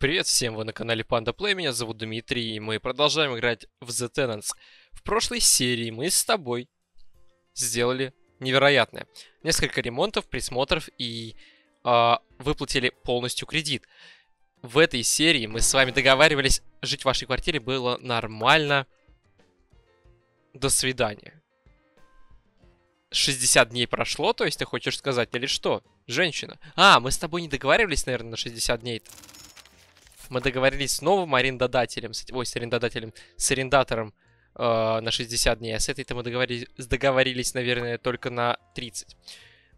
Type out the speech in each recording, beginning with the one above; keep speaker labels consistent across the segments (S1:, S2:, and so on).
S1: Привет всем, вы на канале Panda Play, меня зовут Дмитрий, и мы продолжаем играть в The Tenants. В прошлой серии мы с тобой сделали невероятное. Несколько ремонтов, присмотров и э, выплатили полностью кредит. В этой серии мы с вами договаривались, жить в вашей квартире было нормально. До свидания. 60 дней прошло, то есть ты хочешь сказать, или что? Женщина. А, мы с тобой не договаривались, наверное, на 60 дней -то. Мы договорились с новым арендодателем, с, ой, с арендодателем, с арендатором э, на 60 дней, а с этой-то мы договорились, договорились, наверное, только на 30.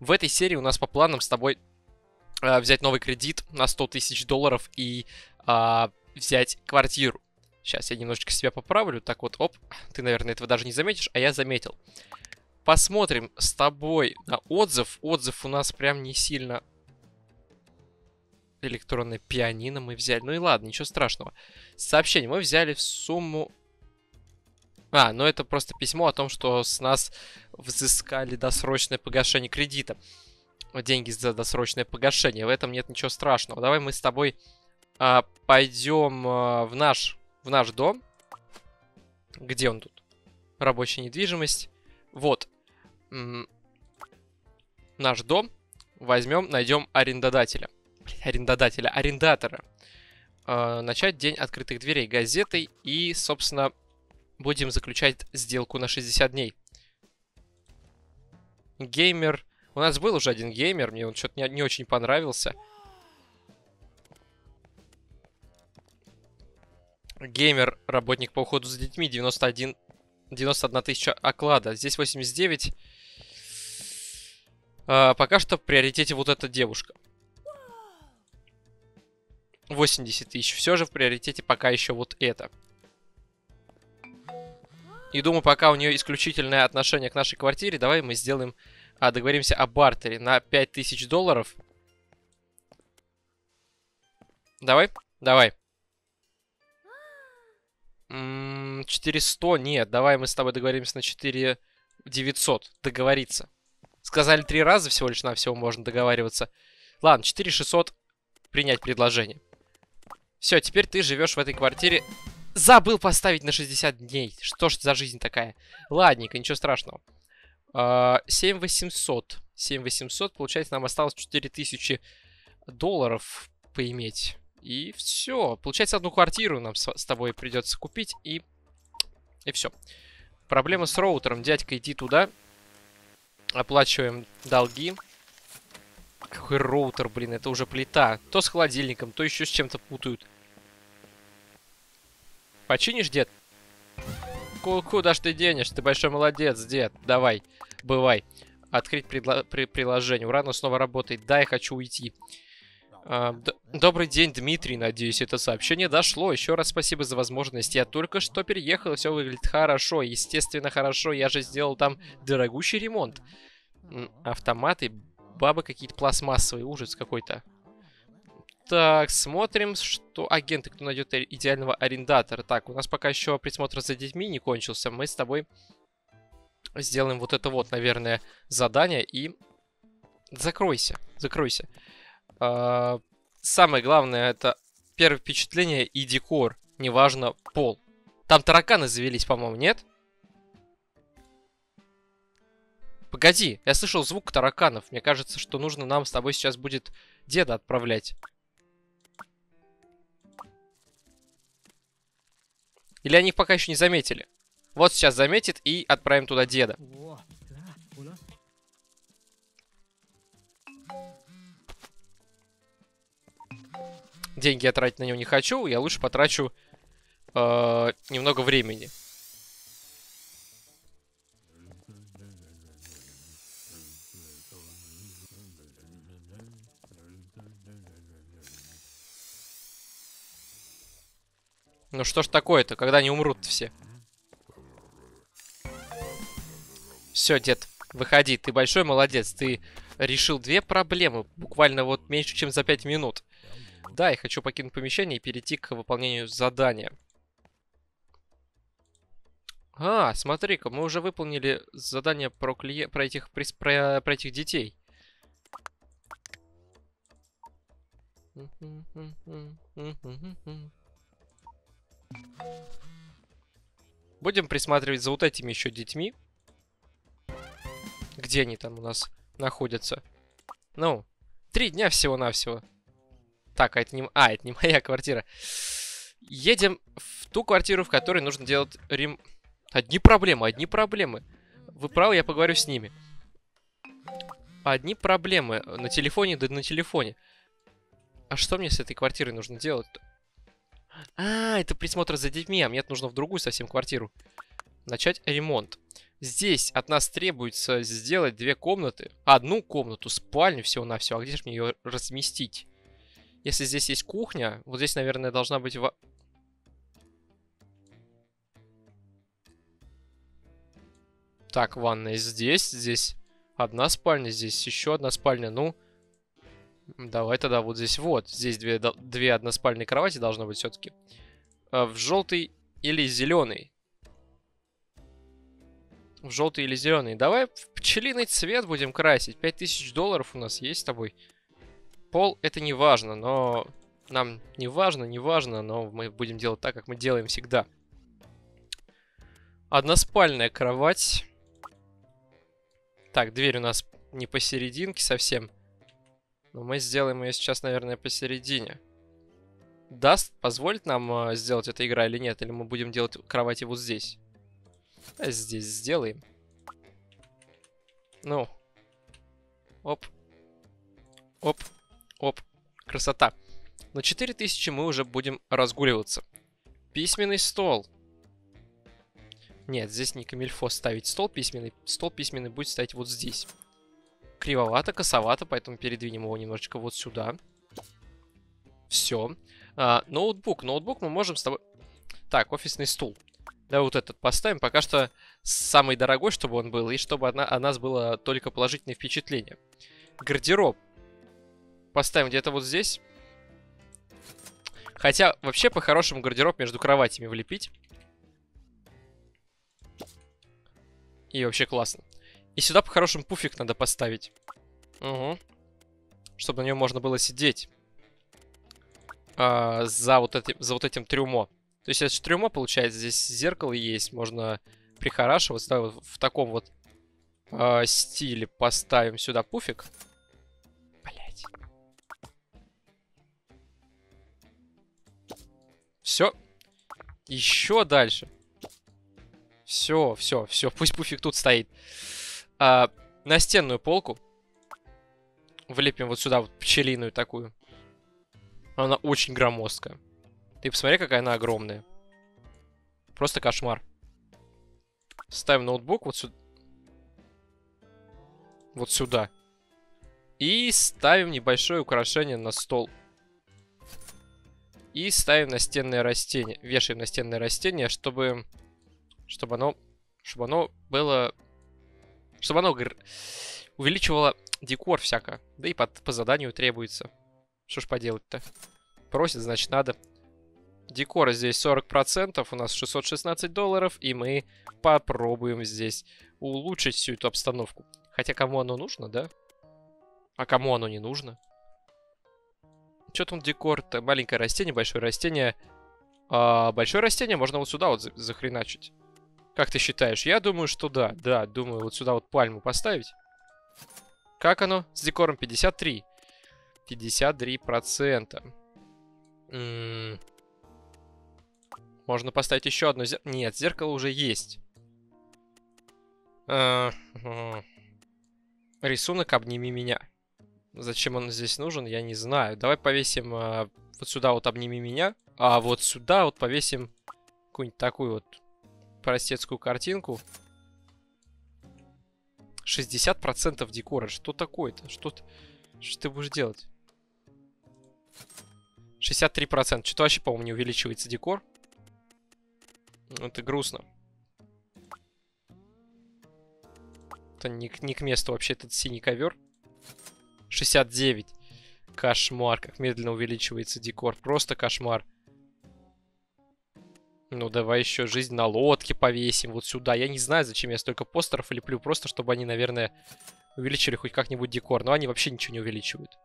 S1: В этой серии у нас по планам с тобой э, взять новый кредит на 100 тысяч долларов и э, взять квартиру. Сейчас я немножечко себя поправлю. Так вот, оп, ты, наверное, этого даже не заметишь, а я заметил. Посмотрим с тобой на отзыв. Отзыв у нас прям не сильно электронное пианино мы взяли. Ну и ладно, ничего страшного. Сообщение. Мы взяли в сумму... А, ну это просто письмо о том, что с нас взыскали досрочное погашение кредита. Деньги за досрочное погашение. В этом нет ничего страшного. Давай мы с тобой а, пойдем а, в наш в наш дом. Где он тут? Рабочая недвижимость. Вот. М -м наш дом. Возьмем, найдем арендодателя арендодателя, арендатора. Э, начать день открытых дверей газетой и, собственно, будем заключать сделку на 60 дней. Геймер. У нас был уже один геймер, мне он что-то не, не очень понравился. Геймер, работник по уходу за детьми, 91, 91 тысяча оклада. Здесь 89. А, пока что в приоритете вот эта девушка. 80 тысяч. Все же в приоритете пока еще вот это. И думаю, пока у нее исключительное отношение к нашей квартире, давай мы сделаем, а, договоримся о бартере на 5000 долларов. Давай, давай. 400, нет, давай мы с тобой договоримся на 4900. Договориться. Сказали три раза всего лишь на всего можно договариваться. Ладно, 4600 принять предложение. Все, теперь ты живешь в этой квартире. Забыл поставить на 60 дней. Что ж за жизнь такая? Ладненько, ничего страшного. 7800. А, 7800, получается, нам осталось 4000 долларов поиметь. И все. Получается, одну квартиру нам с, тобой придется купить. И, и все. Проблема с роутером. Дядька, иди туда. Оплачиваем долги. Какой роутер, блин, это уже плита. То с холодильником, то еще с чем-то путают. Починишь, дед? Куда ж ты денешь? Ты большой молодец, дед. Давай, бывай. Открыть при... приложение. Ура, оно снова работает. Да, я хочу уйти. А, добрый день, Дмитрий. Надеюсь, это сообщение дошло. Еще раз спасибо за возможность. Я только что переехал, все выглядит хорошо. Естественно, хорошо. Я же сделал там дорогущий ремонт. Автоматы, бабы какие-то пластмассовые. Ужас какой-то. Так, смотрим, что агенты, кто найдет идеального арендатора. Так, у нас пока еще присмотр за детьми не кончился. Мы с тобой сделаем вот это вот, наверное, задание и... Закройся, закройся. А, самое главное, это первое впечатление и декор. Неважно, пол. Там тараканы завелись, по-моему, нет? Погоди, я слышал звук тараканов. Мне кажется, что нужно нам с тобой сейчас будет деда отправлять. Или они их пока еще не заметили? Вот сейчас заметит и отправим туда деда. Деньги я тратить на него не хочу, я лучше потрачу э, немного времени. Ну что ж такое-то, когда они умрут все? Все, дед, выходи. Ты большой молодец. Ты решил две проблемы. Буквально вот меньше, чем за пять минут. Да, я хочу покинуть помещение и перейти к выполнению задания. А, смотри-ка, мы уже выполнили задание про, клиент, про, этих, про, про этих детей. Будем присматривать за вот этими еще детьми. Где они там у нас находятся? Ну, три дня всего-навсего. Так, а это не... А, это не моя квартира. Едем в ту квартиру, в которой нужно делать рем... Одни проблемы, одни проблемы. Вы правы, я поговорю с ними. Одни проблемы. На телефоне, да на телефоне. А что мне с этой квартирой нужно делать-то? А, это присмотр за детьми, а мне нужно в другую совсем квартиру. Начать ремонт. Здесь от нас требуется сделать две комнаты. Одну комнату, спальню всего-навсего. А где же мне ее разместить? Если здесь есть кухня, вот здесь, наверное, должна быть... Во... Так, ванная здесь, здесь одна спальня, здесь еще одна спальня. Ну, давай тогда вот здесь вот. Здесь две, две односпальные кровати должно быть все-таки. А, в желтый или зеленый в желтый или зеленый. Давай в пчелиный цвет будем красить. 5000 долларов у нас есть с тобой. Пол это не важно, но... Нам не важно, не важно, но мы будем делать так, как мы делаем всегда. Односпальная кровать. Так, дверь у нас не посерединке совсем. Но мы сделаем ее сейчас, наверное, посередине. Даст, позволит нам э, сделать эта игра или нет? Или мы будем делать кровати вот здесь? Здесь сделаем. Ну. Оп. Оп. Оп. Красота. На 4000 мы уже будем разгуливаться. Письменный стол. Нет, здесь не камильфо ставить стол письменный. Стол письменный будет стоять вот здесь. Кривовато, косовато, поэтому передвинем его немножечко вот сюда. Все. А, ноутбук. Ноутбук мы можем с тобой... Так, офисный стул. Да, вот этот поставим. Пока что самый дорогой, чтобы он был, и чтобы она, о нас было только положительное впечатление. Гардероб. Поставим где-то вот здесь. Хотя, вообще, по-хорошему, гардероб между кроватями влепить. И вообще классно. И сюда, по-хорошему, пуфик надо поставить. Угу. Чтобы на нем можно было сидеть. А, за, вот этим, за вот этим трюмо. То есть это трюмо получается, здесь зеркало есть, можно прихорашиваться. Да, вот в таком вот э, стиле поставим сюда пуфик. Блять. Все. Еще дальше. Все, все, все. Пусть пуфик тут стоит. А, настенную полку. Влепим вот сюда вот пчелиную такую. Она очень громоздкая. Ты посмотри, какая она огромная. Просто кошмар. Ставим ноутбук вот сюда. Вот сюда. И ставим небольшое украшение на стол. И ставим настенное растение. Вешаем настенное растение, чтобы... Чтобы оно... Чтобы оно было... Чтобы оно увеличивало декор всяко. Да и под, по заданию требуется. Что ж поделать-то? Просит, значит, надо. Декора здесь 40%, у нас 616 долларов, и мы попробуем здесь улучшить всю эту обстановку. Хотя кому оно нужно, да? А кому оно не нужно? Что там декор-то? Маленькое растение, большое растение. А, большое растение можно вот сюда вот захреначить. Как ты считаешь? Я думаю, что да. Да, думаю, вот сюда вот пальму поставить. Как оно с декором? 53. 53%. М -м можно поставить еще одно зеркало. Нет, зеркало уже есть. Рисунок «Обними меня». Зачем он здесь нужен, я не знаю. Давай повесим а, вот сюда вот «Обними меня», а вот сюда вот повесим какую-нибудь такую вот простецкую картинку. 60% декора. Что такое-то? Что, -то? что ты будешь делать? 63%. Что-то вообще, по-моему, не увеличивается декор. Это грустно. Это не, не к месту вообще этот синий ковер. 69. Кошмар, как медленно увеличивается декор. Просто кошмар. Ну, давай еще жизнь на лодке повесим вот сюда. Я не знаю, зачем я столько постеров леплю. Просто, чтобы они, наверное, увеличили хоть как-нибудь декор. Но они вообще ничего не увеличивают.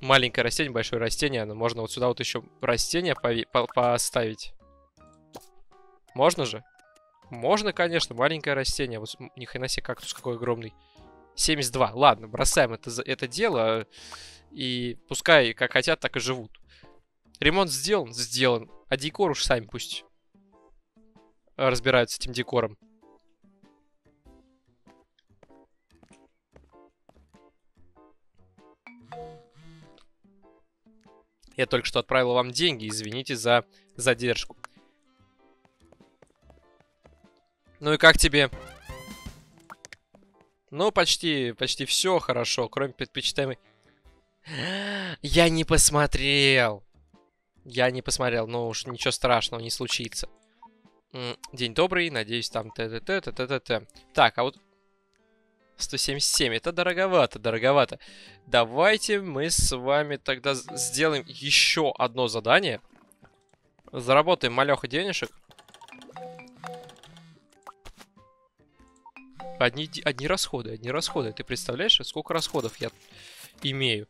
S1: Маленькое растение, большое растение. Но можно вот сюда вот еще растение по поставить. Можно же? Можно, конечно, маленькое растение. Вот ни хрена себе кактус какой огромный. 72. Ладно, бросаем это, это дело. И пускай как хотят, так и живут. Ремонт сделан? Сделан. А декор уж сами пусть разбираются с этим декором. Я только что отправил вам деньги, извините за задержку. Ну и как тебе? Ну, почти, почти все хорошо, кроме предпочитаемой... Я не посмотрел. Я не посмотрел, но уж ничего страшного не случится. День добрый, надеюсь, там т т т т т т т Так, а вот 177, это дороговато, дороговато. Давайте мы с вами тогда сделаем еще одно задание. Заработаем малеха денежек. Одни, одни расходы, одни расходы. Ты представляешь, сколько расходов я имею?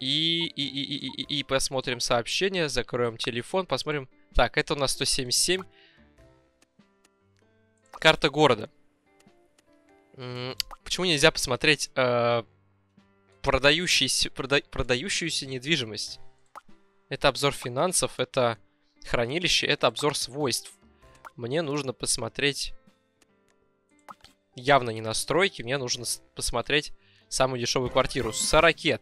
S1: И, и, и, и, и, и посмотрим сообщение, закроем телефон, посмотрим. Так, это у нас 177. Карта города. Почему нельзя посмотреть э, продающийся, прода, продающуюся недвижимость? Это обзор финансов, это хранилище, это обзор свойств. Мне нужно посмотреть... Явно не настройки, мне нужно посмотреть самую дешевую квартиру. Сорокет.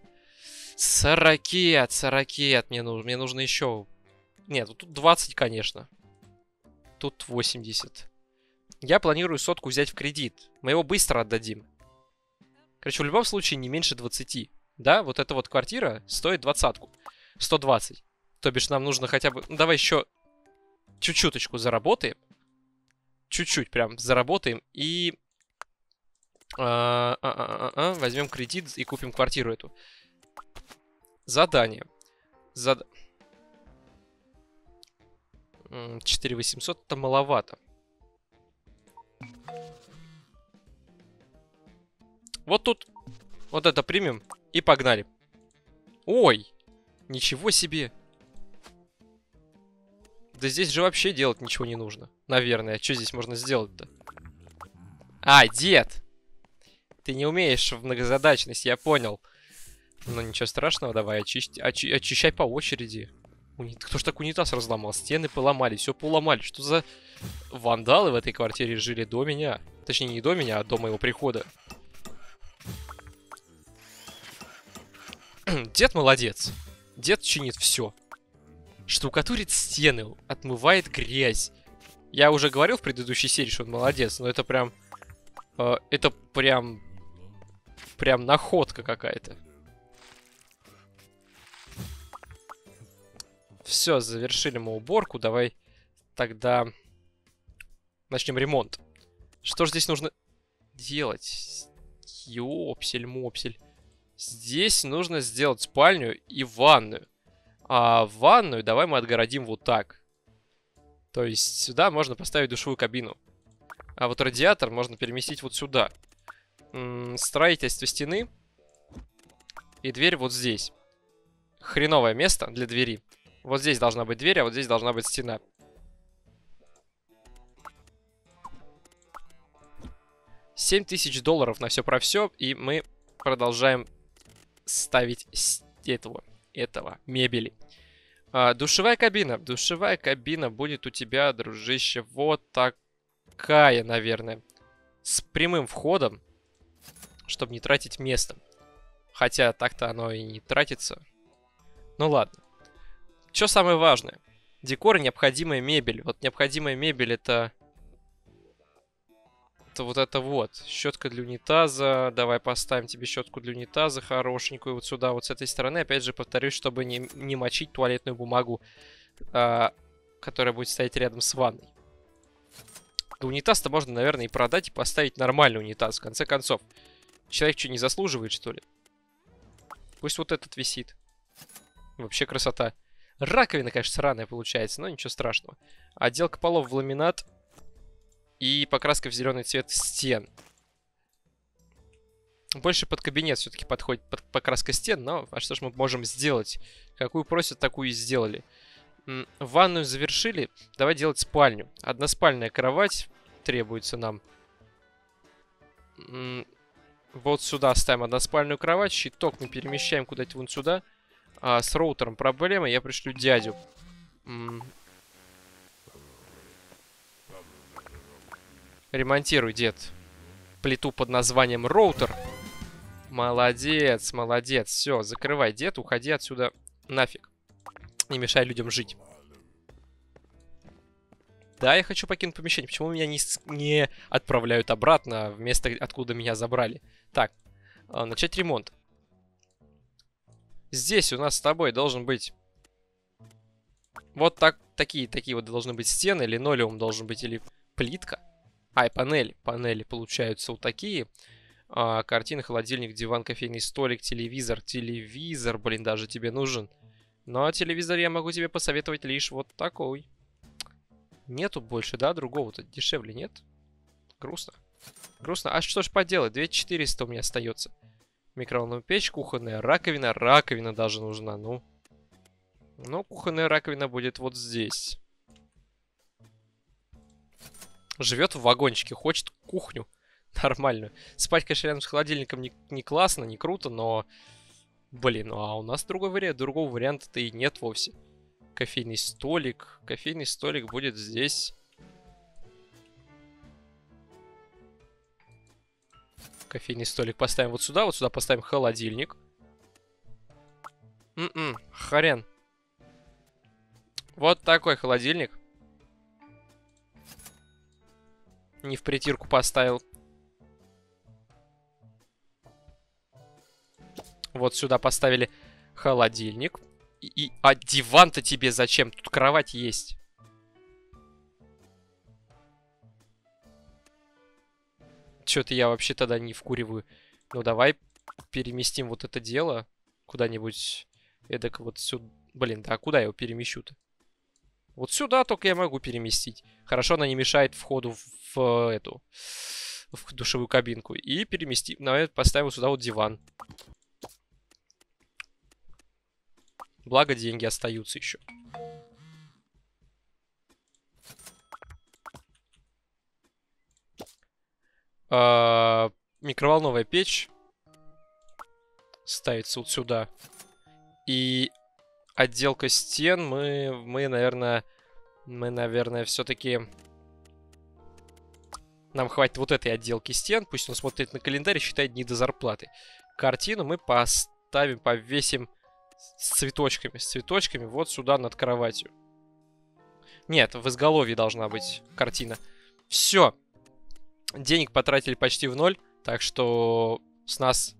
S1: Сорокет, сорокет. Мне нужно, мне нужно еще... Нет, тут 20, конечно. Тут 80. Я планирую сотку взять в кредит. Мы его быстро отдадим. Короче, в любом случае не меньше 20. Да, вот эта вот квартира стоит двадцатку. 120. То бишь нам нужно хотя бы... Ну, давай еще чуть-чуточку заработаем. Чуть-чуть прям заработаем и... А, а, а, а, а, возьмем кредит и купим квартиру эту. Задание. Зад... 4800 это маловато. Вот тут вот это примем и погнали. Ой, ничего себе. Да здесь же вообще делать ничего не нужно. Наверное. Что здесь можно сделать-то? А, дед! Ты не умеешь в многозадачность, я понял. Ну ничего страшного, давай очисти, очи, очищай по очереди. Уни... Кто ж так унитаз разломал? Стены поломали, все поломали. Что за вандалы в этой квартире жили до меня? Точнее, не до меня, а до моего прихода. Дед молодец. Дед чинит все. Штукатурит стены, отмывает грязь. Я уже говорил в предыдущей серии, что он молодец, но это прям... Э, это прям... Прям находка какая-то. Все, завершили мы уборку. Давай тогда начнем ремонт. Что же здесь нужно делать? Ёпсель-мопсель. Здесь нужно сделать спальню и ванную. А ванную давай мы отгородим вот так. То есть сюда можно поставить душевую кабину. А вот радиатор можно переместить вот сюда. М -м, строительство стены. И дверь вот здесь. Хреновое место для двери. Вот здесь должна быть дверь, а вот здесь должна быть стена. Семь тысяч долларов на все про все, и мы продолжаем ставить этого, этого, мебели. А, душевая кабина. Душевая кабина будет у тебя, дружище, вот такая, наверное. С прямым входом, чтобы не тратить место. Хотя так-то оно и не тратится. Ну ладно. Что самое важное? Декор и необходимая мебель. Вот необходимая мебель это это вот это вот. Щетка для унитаза. Давай поставим тебе щетку для унитаза хорошенькую вот сюда, вот с этой стороны. Опять же, повторюсь, чтобы не, не мочить туалетную бумагу, а, которая будет стоять рядом с ванной. Унитаз-то можно, наверное, и продать, и поставить нормальный унитаз, в конце концов. Человек что, не заслуживает, что ли? Пусть вот этот висит. Вообще красота. Раковина, конечно, сраная получается, но ничего страшного. Отделка полов в ламинат и покраска в зеленый цвет стен. Больше под кабинет все-таки подходит под покраска стен, но а что ж мы можем сделать? Какую просят, такую и сделали. Ванную завершили, давай делать спальню. Односпальная кровать требуется нам. Вот сюда ставим односпальную кровать, щиток мы перемещаем куда-то вон сюда. А, с роутером проблема, я пришлю дядю. М. Ремонтируй, дед. Плиту под названием роутер. Молодец, молодец. Все, закрывай, дед, уходи отсюда нафиг. Не мешай людям жить. Да, я хочу покинуть помещение. Почему меня не, не отправляют обратно в место, откуда меня забрали? Так, а, начать ремонт. Здесь у нас с тобой должен быть вот так, такие, такие вот должны быть стены, линолеум должен быть или плитка. А, и панели. Панели получаются вот такие. А, картина, холодильник, диван, кофейный столик, телевизор. Телевизор, блин, даже тебе нужен. Но телевизор я могу тебе посоветовать лишь вот такой. Нету больше, да, другого-то дешевле, нет? Грустно. Грустно. А что ж поделать, 2400 у меня остается. Микроволновая печь, кухонная раковина. Раковина даже нужна, ну. Ну, кухонная раковина будет вот здесь. Живет в вагончике, хочет кухню нормальную. Спать, конечно, рядом с холодильником не, не классно, не круто, но... Блин, ну а у нас другой вариант, другого варианта-то и нет вовсе. Кофейный столик. Кофейный столик будет здесь. Кофейный столик поставим вот сюда, вот сюда поставим холодильник. М-м, хрен. Вот такой холодильник. Не в притирку поставил. Вот сюда поставили холодильник. И, и- а диван-то тебе зачем? Тут кровать есть. Что-то я вообще тогда не вкуриваю. Ну давай переместим вот это дело куда-нибудь. Эдак вот сюда. Блин, да куда я его перемещу-то? Вот сюда только я могу переместить. Хорошо, она не мешает входу в, эту в душевую кабинку. И перемести. Наверное, поставим сюда вот диван. Благо деньги остаются еще. А, микроволновая печь ставится вот сюда. И отделка стен мы, мы, наверное, мы, наверное, все-таки нам хватит вот этой отделки стен. Пусть он смотрит на календарь и считает дни до зарплаты. Картину мы поставим, повесим с цветочками. С цветочками вот сюда над кроватью. Нет, в изголовье должна быть картина. Все. Денег потратили почти в ноль. Так что с нас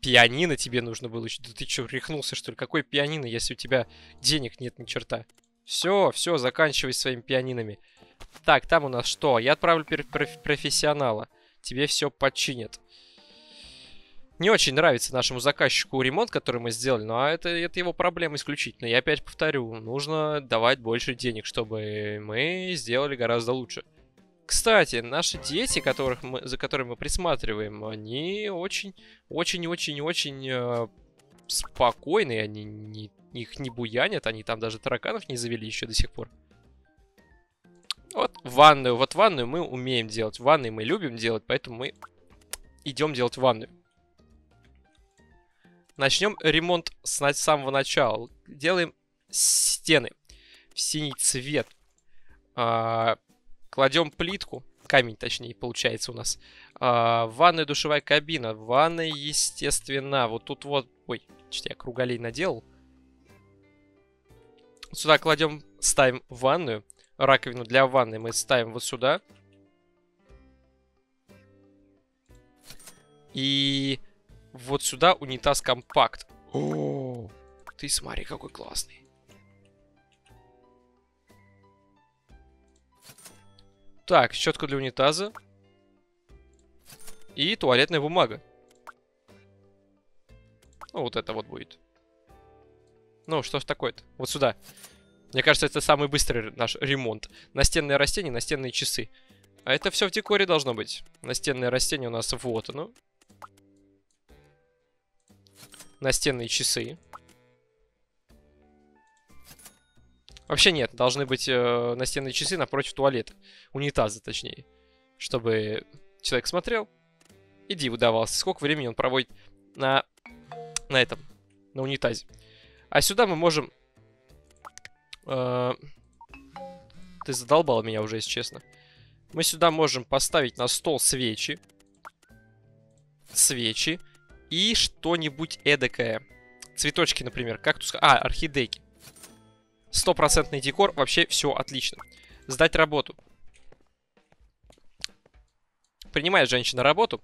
S1: пианино тебе нужно было. Да ты что, рехнулся, что ли? Какой пианино, если у тебя денег нет ни черта? Все, все, заканчивай своими пианинами. Так, там у нас что? Я отправлю проф- профессионала. Тебе все починят. Не очень нравится нашему заказчику ремонт, который мы сделали, но это, это его проблема исключительно. Я опять повторю, нужно давать больше денег, чтобы мы сделали гораздо лучше. Кстати, наши дети, которых мы, за которыми мы присматриваем, они очень, очень, очень, очень э, спокойные, они не, их не буянят, они там даже тараканов не завели еще до сих пор. Вот ванную, вот ванную мы умеем делать, ванны мы любим делать, поэтому мы идем делать ванную. Начнем ремонт с самого начала. Делаем стены в синий цвет. А, кладем плитку, камень точнее получается у нас. А, ванная душевая кабина. Ванная, естественно, вот тут вот... Ой, что я круголей наделал. Сюда кладем, ставим ванную. Раковину для ванны мы ставим вот сюда. И вот сюда унитаз компакт. О, ты смотри, какой классный. Так, щетка для унитаза. И туалетная бумага. Ну, вот это вот будет. Ну, что ж такое-то? Вот сюда. Мне кажется, это самый быстрый наш ремонт. Настенные растения, настенные часы. А это все в декоре должно быть. Настенные растения у нас вот оно. настенные часы. Вообще нет, должны быть э, настенные часы напротив туалета. Унитаза, точнее. Чтобы человек смотрел, иди выдавался. Сколько времени он проводит на, на этом, на унитазе. А сюда мы можем... Э, ты задолбал меня уже, если честно. Мы сюда можем поставить на стол свечи. Свечи. И что-нибудь эдакое. Цветочки, например. Кактус... А, орхидейки. Стопроцентный декор. Вообще все отлично. Сдать работу. Принимает женщина работу.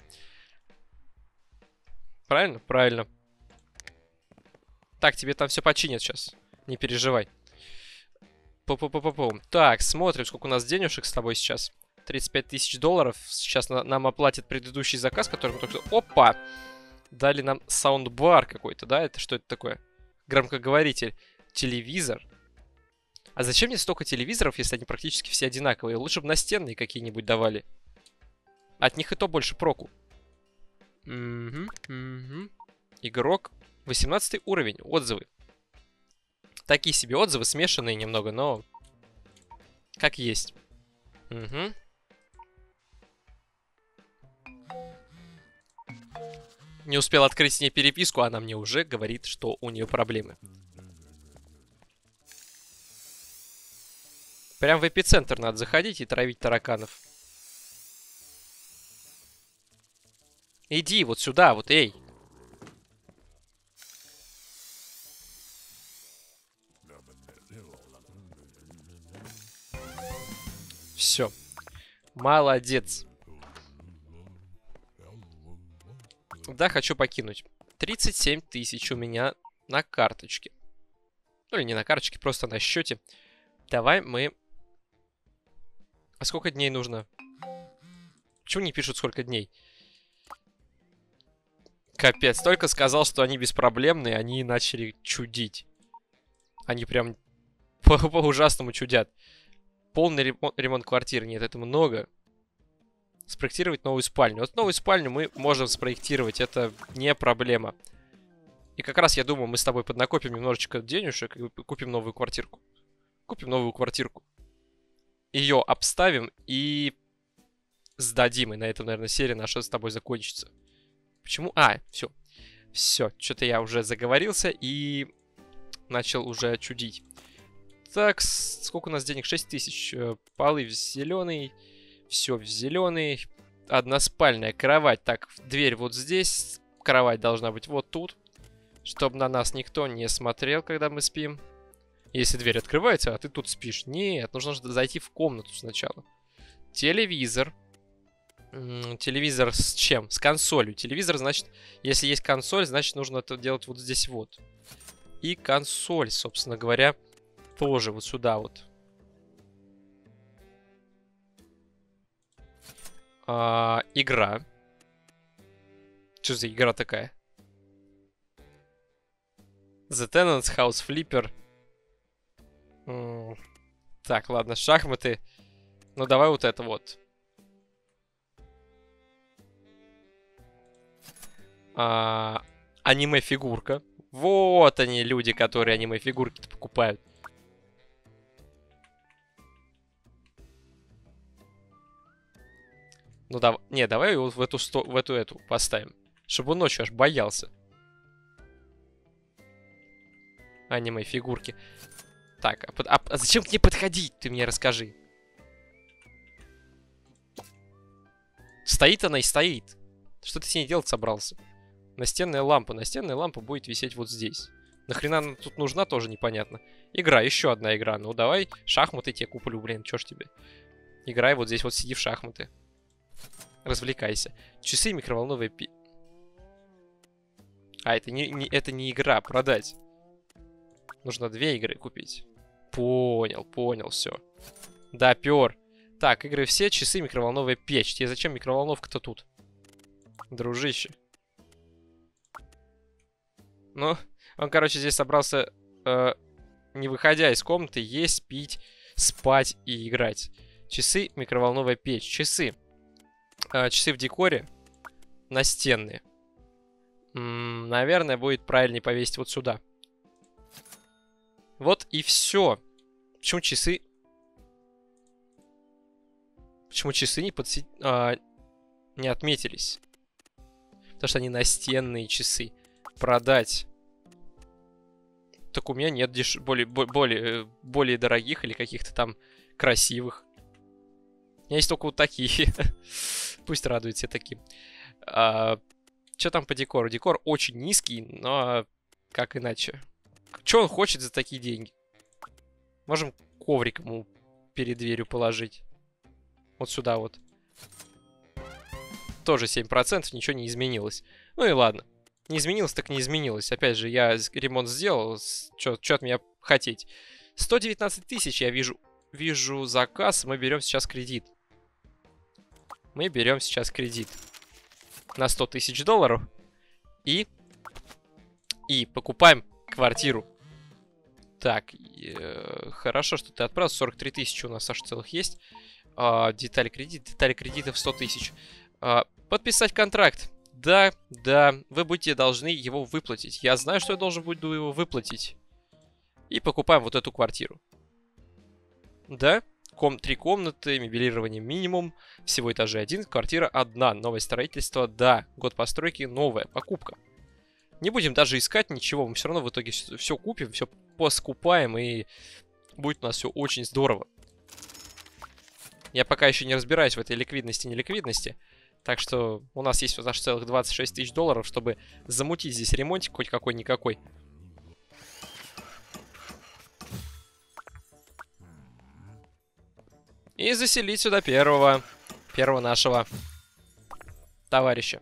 S1: Правильно? Правильно. Так, тебе там все починят сейчас. Не переживай. Пу -пу -пу -пу -пу. Так, смотрим, сколько у нас денежек с тобой сейчас. 35 тысяч долларов. Сейчас на нам оплатит предыдущий заказ, который мы только что... Опа! Дали нам саундбар какой-то, да? Это что это такое? Громкоговоритель. Телевизор. А зачем мне столько телевизоров, если они практически все одинаковые? Лучше бы настенные какие-нибудь давали. От них и то больше проку. Угу, угу. Игрок. 18 уровень. Отзывы. Такие себе отзывы, смешанные немного, но... Как есть. Угу. Не успел открыть с ней переписку, она мне уже говорит, что у нее проблемы. Прям в эпицентр надо заходить и травить тараканов. Иди вот сюда, вот, эй. Все. Молодец. Да, хочу покинуть. 37 тысяч у меня на карточке. Ну или не на карточке, просто на счете. Давай мы... А сколько дней нужно? Почему не пишут сколько дней? Капец, только сказал, что они беспроблемные, они начали чудить. Они прям по-ужасному чудят. Полный ремонт, ремонт квартиры. Нет, это много. Спроектировать новую спальню. Вот новую спальню мы можем спроектировать, это не проблема. И как раз, я думаю, мы с тобой поднакопим немножечко денежек и купим новую квартирку. Купим новую квартирку. Ее обставим и сдадим. И на этом, наверное, серия наша с тобой закончится. Почему? А, все. Все, что-то я уже заговорился и начал уже чудить. Так, сколько у нас денег? 6 тысяч. Э, полы в зеленый. Все в зеленый. Односпальная кровать. Так, дверь вот здесь. Кровать должна быть вот тут. Чтобы на нас никто не смотрел, когда мы спим. Если дверь открывается, а ты тут спишь. Нет, нужно зайти в комнату сначала. Телевизор телевизор с чем? С консолью. Телевизор, значит, если есть консоль, значит, нужно это делать вот здесь вот. И консоль, собственно говоря, тоже вот сюда вот. А, игра. Что за игра такая? The Tenants House Flipper. Так, ладно, шахматы. Ну, давай вот это вот. а, аниме-фигурка. Вот они, люди, которые аниме-фигурки покупают. Ну давай, не, давай его в эту, сто... в эту эту поставим. Чтобы он ночью аж боялся. Аниме-фигурки. Так, а, а, а зачем к ней подходить, ты мне расскажи. Стоит она и стоит. Что ты с ней делать собрался? Настенная лампа. Настенная лампа будет висеть вот здесь. Нахрена она тут нужна, тоже непонятно. Игра, еще одна игра. Ну давай, шахматы тебе куплю, блин, чё ж тебе. Играй вот здесь, вот сиди в шахматы. Развлекайся. Часы микроволновые пи... А, это не, не, это не игра, продать. Нужно две игры купить. Понял, понял, все. Да, пер. Так, игры все, часы, микроволновая печь. Тебе зачем микроволновка-то тут? Дружище. Ну, он, короче, здесь собрался, э, не выходя из комнаты, есть, пить, спать и играть. Часы, микроволновая печь. Часы. Э, часы в декоре. Настенные. М Наверное, будет правильнее повесить вот сюда. Вот и все. Почему часы... Почему часы не подсвет... а, не отметились? Потому что они настенные часы. Продать. Так у меня нет деш... более, более, э, более дорогих или каких-то там красивых. У меня есть только вот такие. Пусть радуют все такие. А, что там по декору? Декор очень низкий, но как иначе? Что он хочет за такие деньги? Можем коврик ему перед дверью положить. Вот сюда вот. Тоже 7%, ничего не изменилось. Ну и ладно. Не изменилось, так не изменилось. Опять же, я ремонт сделал. Что от меня хотеть? 119 тысяч я вижу, вижу заказ. Мы берем сейчас кредит. Мы берем сейчас кредит. На 100 тысяч долларов. И... И покупаем квартиру. Так, э, хорошо, что ты отправил. 43 тысячи у нас аж целых есть. Э, детали кредит, детали кредита в 100 тысяч. Э, подписать контракт. Да, да, вы будете должны его выплатить. Я знаю, что я должен буду его выплатить. И покупаем вот эту квартиру. Да, ком три комнаты, мебелирование минимум, всего этажей один, квартира одна, новое строительство, да, год постройки, новая покупка. Не будем даже искать ничего, мы все равно в итоге все купим, все поскупаем, и будет у нас все очень здорово. Я пока еще не разбираюсь в этой ликвидности, неликвидности. Так что у нас есть аж целых 26 тысяч долларов, чтобы замутить здесь ремонтик хоть какой-никакой. И заселить сюда первого, первого нашего товарища.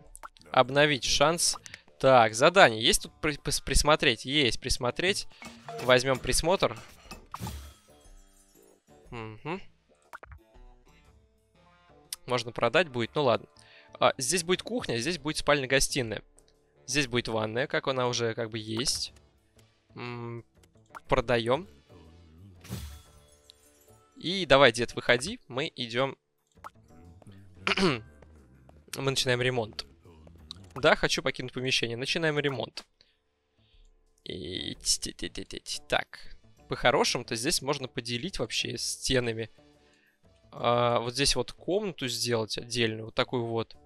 S1: Обновить шанс так, задание. Есть тут при присмотреть? Есть присмотреть. Возьмем присмотр. Угу. Можно продать будет, ну ладно. А, здесь будет кухня, здесь будет спальня гостиная. Здесь будет ванная, как она уже как бы есть. М -м продаем. И давай, дед, выходи. Мы идем... Мы начинаем ремонт. Да, хочу покинуть помещение. Начинаем ремонт. И... Так. По-хорошему-то здесь можно поделить вообще стенами. А, вот здесь вот комнату сделать отдельную. Вот такую вот.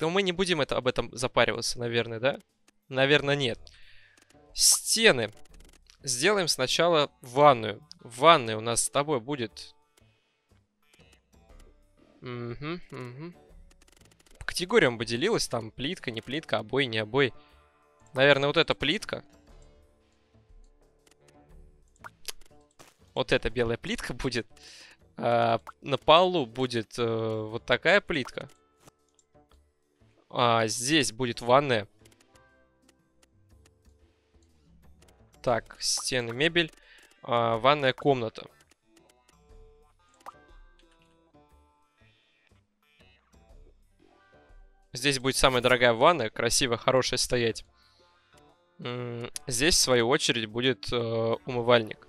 S1: Но мы не будем это, об этом запариваться, наверное, да? Наверное, нет. Стены. Сделаем сначала ванную. В ванной у нас с тобой будет... Угу, угу категориям бы делилась, там плитка, не плитка, обой, не обой. Наверное, вот эта плитка. Вот эта белая плитка будет. А, на полу будет а, вот такая плитка. А здесь будет ванная. Так, стены, мебель. А, ванная комната. Здесь будет самая дорогая ванна, красиво, хорошая стоять. Здесь, в свою очередь, будет э, умывальник.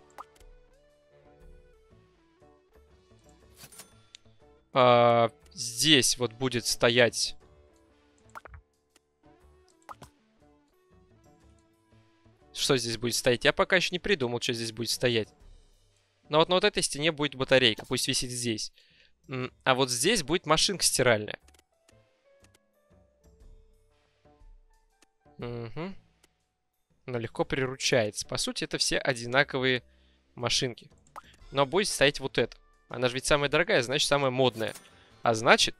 S1: А, здесь вот будет стоять... Что здесь будет стоять? Я пока еще не придумал, что здесь будет стоять. Но вот на вот этой стене будет батарейка, пусть висит здесь. А вот здесь будет машинка стиральная. Угу. Но легко приручается. По сути, это все одинаковые машинки. Но будет стоять вот это. Она же ведь самая дорогая, значит, самая модная. А значит,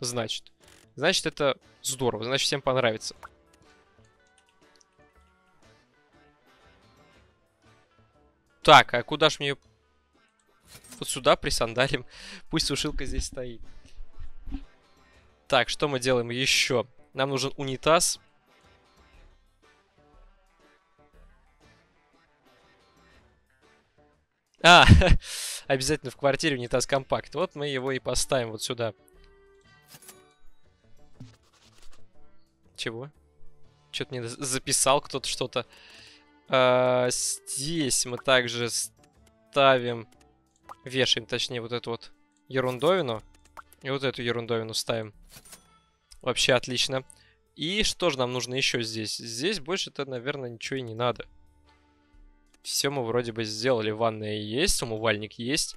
S1: значит, значит, это здорово. Значит, всем понравится. Так, а куда ж мне... Вот сюда присандалим. Пусть сушилка здесь стоит. Так, что мы делаем еще? Нам нужен унитаз. А, обязательно в квартире унитаз компакт. Вот мы его и поставим вот сюда. Чего? Что-то мне записал кто-то что-то. А, здесь мы также ставим... Вешаем, точнее, вот эту вот ерундовину. И вот эту ерундовину ставим. Вообще отлично. И что же нам нужно еще здесь? Здесь больше-то, наверное, ничего и не надо. Все мы вроде бы сделали. Ванная есть, умывальник есть.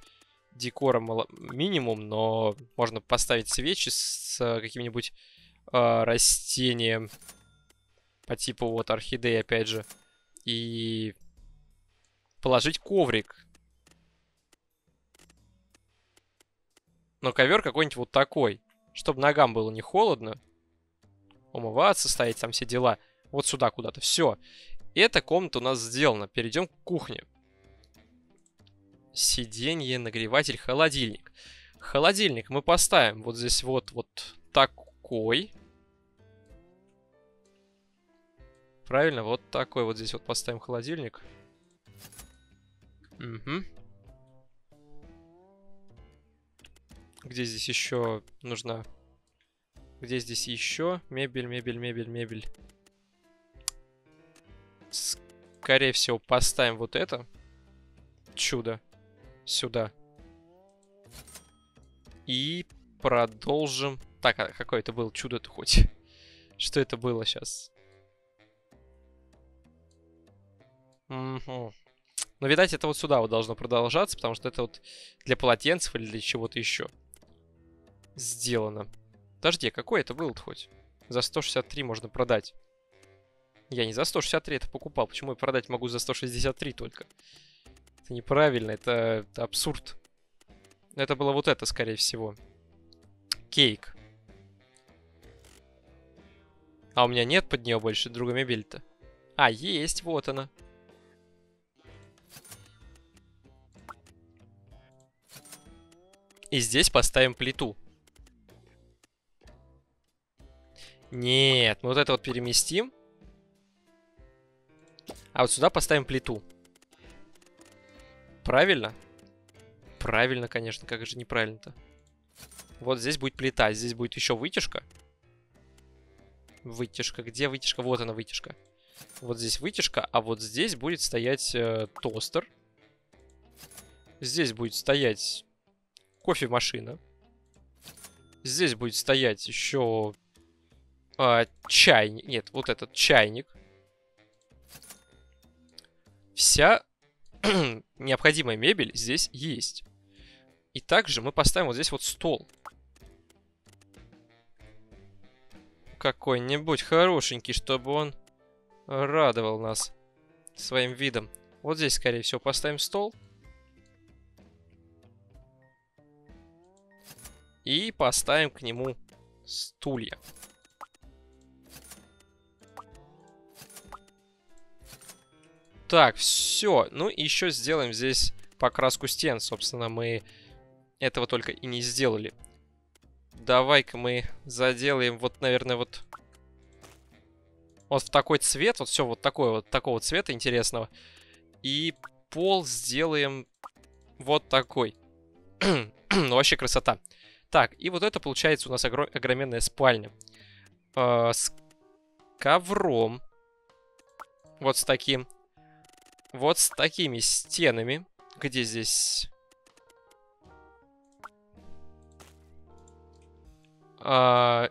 S1: Декора минимум, но можно поставить свечи с каким-нибудь э, растением. По типу вот орхидеи, опять же. И положить коврик. Но ковер какой-нибудь вот такой. Чтобы ногам было не холодно. Умываться, стоять, там все дела. Вот сюда куда-то. Все. Эта комната у нас сделана. Перейдем к кухне. Сиденье, нагреватель, холодильник. Холодильник мы поставим вот здесь вот, вот такой. Правильно, вот такой вот здесь вот поставим холодильник. Угу. Где здесь еще нужна? Где здесь еще? Мебель, мебель, мебель, мебель. Скорее всего, поставим вот это. Чудо. Сюда. И продолжим. Так, а какое это было чудо-то хоть? Что это было сейчас? Угу. Но, видать, это вот сюда вот должно продолжаться, потому что это вот для полотенцев или для чего-то еще сделано. Подожди, а какой это был хоть? За 163 можно продать. Я не за 163 это покупал. Почему я продать могу за 163 только? Это неправильно, это, это абсурд. Это было вот это, скорее всего. Кейк. А у меня нет под нее больше другой мебели-то. А, есть, вот она. И здесь поставим плиту. Нет, мы вот это вот переместим. А вот сюда поставим плиту. Правильно? Правильно, конечно. Как же неправильно-то? Вот здесь будет плита. Здесь будет еще вытяжка. Вытяжка. Где вытяжка? Вот она вытяжка. Вот здесь вытяжка, а вот здесь будет стоять э, тостер. Здесь будет стоять кофемашина. Здесь будет стоять еще э, чайник. Нет, вот этот чайник. Вся необходимая мебель здесь есть. И также мы поставим вот здесь вот стол. Какой-нибудь хорошенький, чтобы он радовал нас своим видом. Вот здесь, скорее всего, поставим стол. И поставим к нему стулья. Так, все. Ну еще сделаем здесь покраску стен. Собственно, мы этого только и не сделали. Давай-ка мы заделаем вот, наверное, вот... Вот в такой цвет. Вот все вот такое вот такого цвета интересного. И пол сделаем вот такой. ну, вообще красота. Так, и вот это получается у нас огр огроменная спальня. Э с ковром. Вот с таким вот с такими стенами, где здесь... А...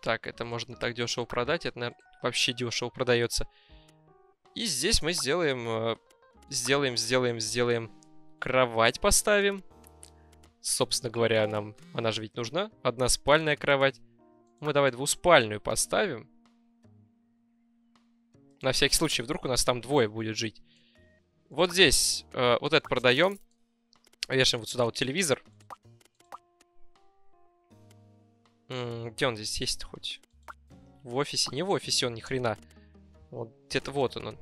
S1: Так, это можно так дешево продать. Это, наверное, вообще дешево продается. И здесь мы сделаем... Э, сделаем, сделаем, сделаем... Кровать поставим. Собственно говоря, нам... Она же ведь нужна. Одна спальная кровать. Мы давай двуспальную поставим. На всякий случай, вдруг у нас там двое будет жить. Вот здесь э, вот это продаем. Вешаем вот сюда вот телевизор. М -м, где он здесь есть хоть? В офисе? Не в офисе он ни хрена. Вот где-то вот он.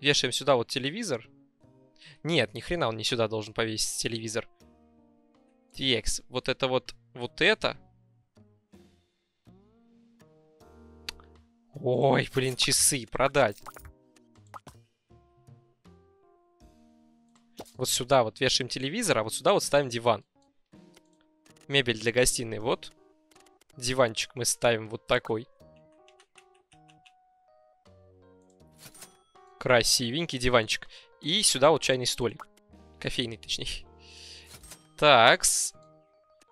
S1: Вешаем сюда вот телевизор. Нет, ни хрена он не сюда должен повесить телевизор. TX. Вот это вот, вот это Ой, блин, часы продать. Вот сюда вот вешаем телевизор, а вот сюда вот ставим диван. Мебель для гостиной, вот. Диванчик мы ставим вот такой. Красивенький диванчик. И сюда вот чайный столик. Кофейный, точнее. Такс.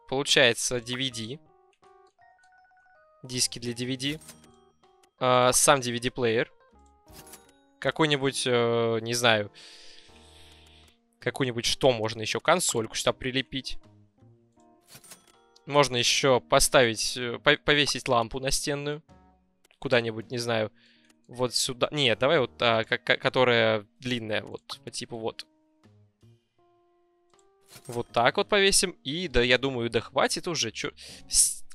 S1: Получается DVD. диски для DVD, э, сам DVD-плеер, какой-нибудь, э, не знаю, какую-нибудь, что можно еще, консольку, чтобы прилепить. Можно еще поставить, э, повесить лампу настенную. Куда-нибудь, не знаю, вот сюда. Нет, давай вот, а, которая длинная, вот, по типу вот. Вот так вот повесим. И, да, я думаю, да хватит уже. Чё...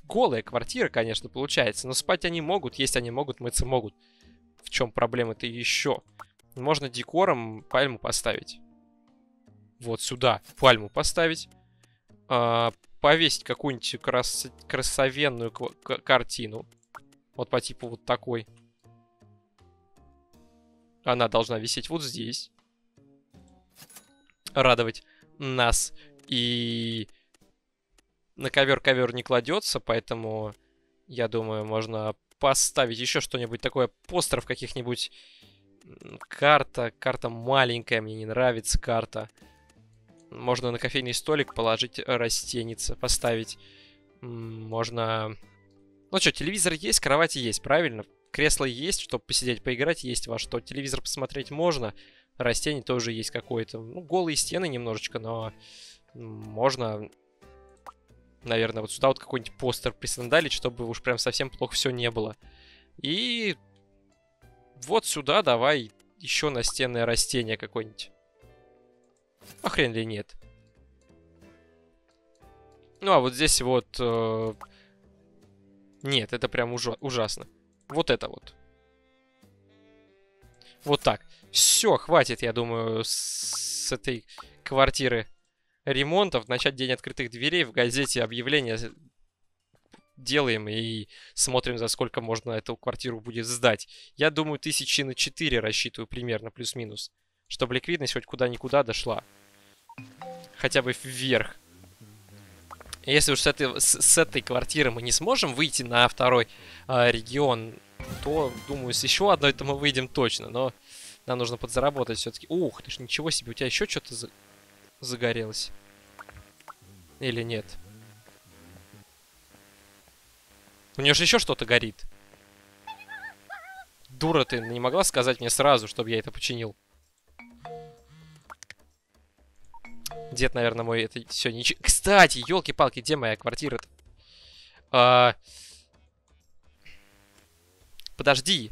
S1: Голая квартира, конечно, получается. Но спать они могут, есть они могут, мыться могут. В чем проблема-то еще? Можно декором пальму поставить. Вот сюда пальму поставить. А, повесить какую-нибудь крас красовенную картину. Вот по типу вот такой. Она должна висеть вот здесь. Радовать нас. И на ковер ковер не кладется, поэтому я думаю, можно поставить еще что-нибудь такое. Постеров каких-нибудь. Карта. Карта маленькая, мне не нравится карта. Можно на кофейный столик положить растеница, поставить. Можно... Ну что, телевизор есть, кровати есть, правильно? Кресло есть, чтобы посидеть, поиграть есть во что. Телевизор посмотреть можно. Растение тоже есть какое-то. Ну, голые стены немножечко, но можно, наверное, вот сюда вот какой-нибудь постер присандалить, чтобы уж прям совсем плохо все не было. И вот сюда давай еще настенное растение какое-нибудь. А хрен ли нет. Ну, а вот здесь вот... Э... Нет, это прям ужа ужасно. Вот это вот. Вот так. Все, хватит, я думаю, с этой квартиры ремонтов. Начать день открытых дверей в газете объявления делаем и смотрим, за сколько можно эту квартиру будет сдать. Я думаю, тысячи на 4 рассчитываю примерно, плюс-минус. Чтобы ликвидность хоть куда-никуда дошла хотя бы вверх. Если уж с этой, с, с этой квартиры мы не сможем выйти на второй э, регион, то, думаю, с еще одной-то мы выйдем точно. Но нам нужно подзаработать все-таки. Ух, ты ж ничего себе, у тебя еще что-то за... загорелось. Или нет? У нее же еще что-то горит. Дура ты, не могла сказать мне сразу, чтобы я это починил. Дед, наверное, мой это все ничего. Кстати, елки-палки, где моя квартира-то? А... Подожди.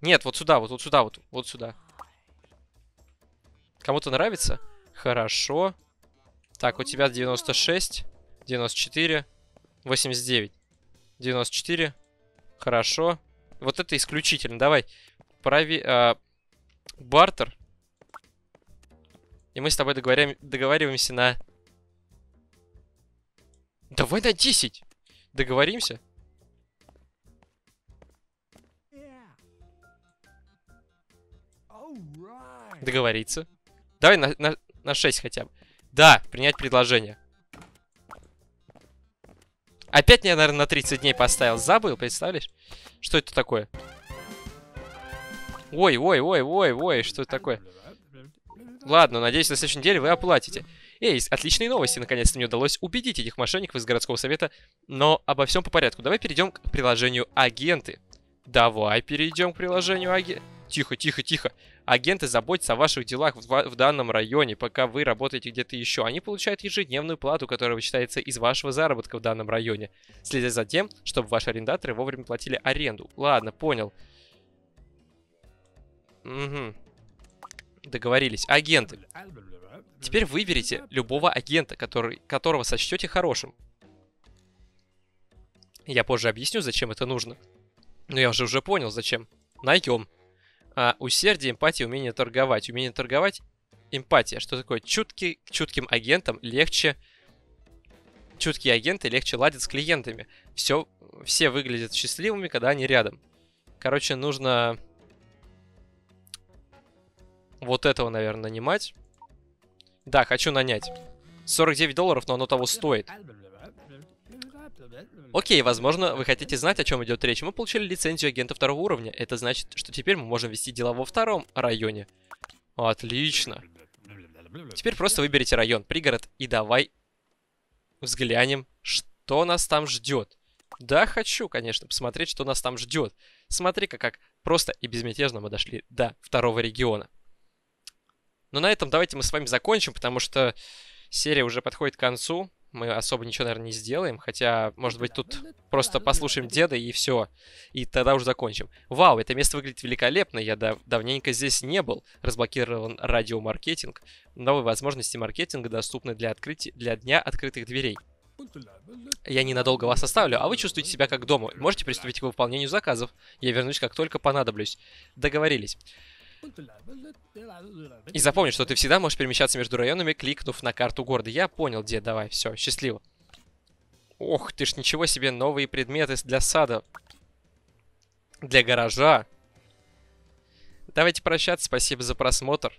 S1: Нет, вот сюда, вот, вот сюда, вот, вот сюда. Кому-то нравится? Хорошо. Так, у тебя 96, 94, 89. 94. Хорошо. Вот это исключительно. Давай. Прови... А... Бартер. И мы с тобой договоря... договариваемся на... Давай на 10! Договоримся? Договориться. Давай на, на, на 6 хотя бы. Да, принять предложение. Опять я, наверное, на 30 дней поставил. Забыл, представляешь? Что это такое? Ой, ой, ой, ой, ой, что это такое? Ладно, надеюсь, на следующей неделе вы оплатите. Эй, отличные новости. Наконец-то мне удалось убедить этих мошенников из городского совета. Но обо всем по порядку. Давай перейдем к приложению агенты. Давай перейдем к приложению агенты. Тихо, тихо, тихо. Агенты заботятся о ваших делах в, в данном районе, пока вы работаете где-то еще. Они получают ежедневную плату, которая вычитается из вашего заработка в данном районе. Следя за тем, чтобы ваши арендаторы вовремя платили аренду. Ладно, понял. Угу. Договорились. Агенты. Теперь выберите любого агента, который, которого сочтете хорошим. Я позже объясню, зачем это нужно. Но я уже уже понял, зачем. Найдем. А, усердие, эмпатия, умение торговать. Умение торговать, эмпатия. Что такое? Чутки, чутким агентам легче... Чуткие агенты легче ладят с клиентами. Все, все выглядят счастливыми, когда они рядом. Короче, нужно вот этого, наверное, нанимать. Да, хочу нанять. 49 долларов, но оно того стоит. Окей, возможно, вы хотите знать, о чем идет речь. Мы получили лицензию агента второго уровня. Это значит, что теперь мы можем вести дела во втором районе. Отлично. Теперь просто выберите район, пригород, и давай взглянем, что нас там ждет. Да, хочу, конечно, посмотреть, что нас там ждет. Смотри-ка, как просто и безмятежно мы дошли до второго региона. Но на этом давайте мы с вами закончим, потому что серия уже подходит к концу. Мы особо ничего, наверное, не сделаем. Хотя, может быть, тут просто послушаем деда и все. И тогда уже закончим. Вау, это место выглядит великолепно. Я дав давненько здесь не был. Разблокирован радиомаркетинг. Новые возможности маркетинга доступны для, открытия, для дня открытых дверей. Я ненадолго вас оставлю, а вы чувствуете себя как дома. Можете приступить к выполнению заказов. Я вернусь, как только понадоблюсь. Договорились. И запомни, что ты всегда можешь перемещаться между районами, кликнув на карту города. Я понял, дед, давай, все, счастливо. Ох, ты ж ничего себе, новые предметы для сада. Для гаража. Давайте прощаться, спасибо за просмотр.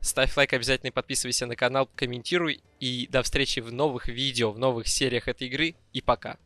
S1: Ставь лайк, обязательно подписывайся на канал, комментируй. И до встречи в новых видео, в новых сериях этой игры. И пока.